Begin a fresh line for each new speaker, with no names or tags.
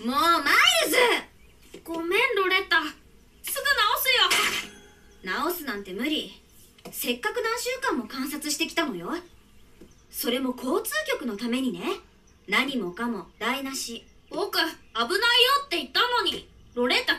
もうマイルズ
ごめんロレッタ。すぐ直す
よ。直すなんて無理。せっかく何週間も観察してきたのよ。それも交通局のためにね。何もかも台無し。
僕危ないよって言ったのに。ロレッタ